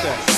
Tuesday.